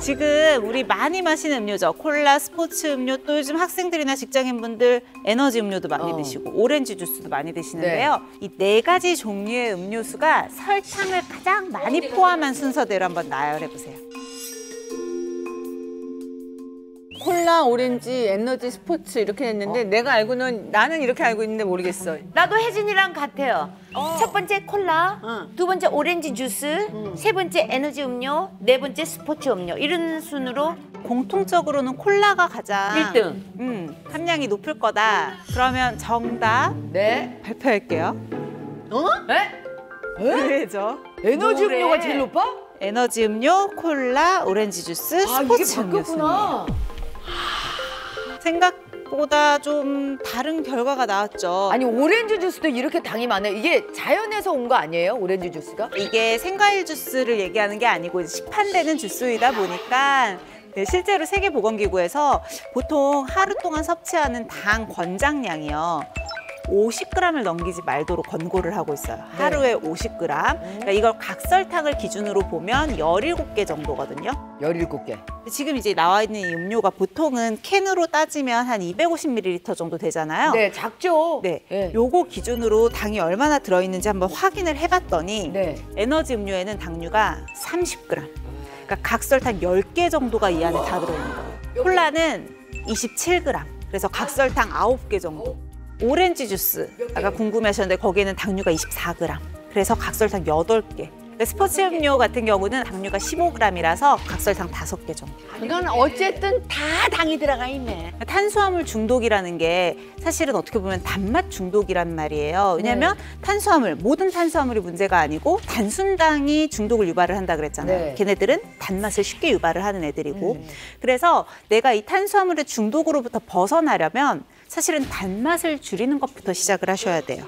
지금 우리 많이 마시는 음료죠. 콜라, 스포츠 음료, 또 요즘 학생들이나 직장인분들 에너지 음료도 많이 어. 드시고 오렌지 주스도 많이 드시는데요. 이네 가지 종류의 음료수가 설탕을 가장 많이 포함한 순서대로 한번 나열해 보세요. 콜라, 오렌지, 에너지, 스포츠 이렇게 했는데 내가 알고는 나는 이렇게 알고 있는데 모르겠어. 나도 혜진이랑 같아요. 첫 번째 콜라, 어. 두 번째 오렌지 주스, 세 번째 에너지 음료, 네 번째 스포츠 음료. 이런 순으로 공통적으로는 콜라가 가장 일 등. 음, 함량이 높을 거다. 그러면 정답 네. 발표할게요. 어? 네? 왜죠? 에너지 뭐래? 음료가 제일 높아? 에너지 음료, 콜라, 오렌지 주스, 아, 이게 스포츠 음료수입니다. 바뀌었구나. 생각보다 좀 다른 결과가 나왔죠. 아니, 오렌지 주스도 이렇게 당이 많아요. 이게 자연에서 온 거 아니에요? 오렌지 주스가? 이게 생과일 주스를 얘기하는 게 아니고 시판되는 주스이다 보니까 네, 실제로 세계보건기구에서 보통 하루 동안 섭취하는 당 권장량이요. 50g을 넘기지 말도록 권고를 하고 있어요. 하루에 50g. 그러니까 이걸 각설탕을 기준으로 보면 17개 정도거든요. 17개. 지금 이제 나와 있는 이 음료가 보통은 캔으로 따지면 한 250ml 정도 되잖아요. 네, 작죠? 네. 네. 요거 기준으로 당이 얼마나 들어 있는지 한번 확인을 해 봤더니 네. 에너지 음료에는 당류가 30g. 그러니까 각설탕 10개 정도가 이 안에 다 들어 있는 거예요. 콜라는 27g. 그래서 각설탕 9개 정도. 오렌지 주스. 아까 궁금해하셨는데 거기에는 당류가 24g. 그래서 각설탕 8개. 스포츠 음료 같은 경우는 당류가 15g이라서 각설탕 5개 정도. 이건 어쨌든 다 당이 들어가 있네. 탄수화물 중독이라는 게 사실은 어떻게 보면 단맛 중독이란 말이에요. 왜냐하면 네. 탄수화물 모든 탄수화물이 문제가 아니고 단순당이 중독을 유발을 한다 그랬잖아요. 네. 걔네들은 단맛을 쉽게 유발을 하는 애들이고 음. 그래서 내가 이 탄수화물의 중독으로부터 벗어나려면 사실은 단맛을 줄이는 것부터 시작을 하셔야 돼요.